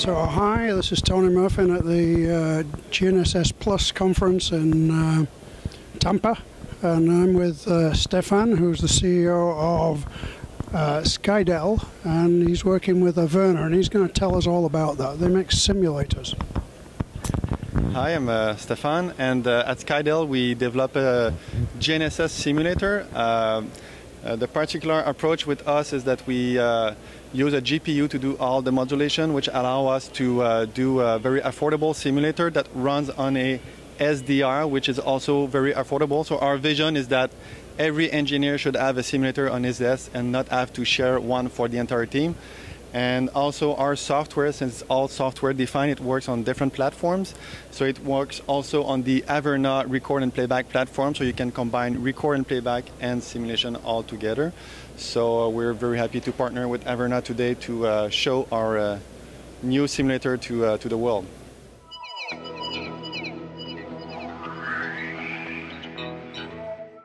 So, hi, this is Tony Murphy at the uh, GNSS Plus conference in uh, Tampa, and I'm with uh, Stéphan, who's the CEO of uh, Skydel, and he's working with Averna, and he's going to tell us all about that. They make simulators. Hi, I'm uh, Stéphan, and uh, at Skydel we develop a GNSS simulator. Uh, the particular approach with us is that we uh, use a GPU to do all the modulation, which allow us to uh, do a very affordable simulator that runs on a SDR, which is also very affordable. So our vision is that every engineer should have a simulator on his desk and not have to share one for the entire team. And also our software, since it's all software defined, it works on different platforms. So it works also on the Averna record and playback platform, so you can combine record and playback and simulation all together. So we're very happy to partner with Averna today to uh, show our uh, new simulator to, uh, to the world.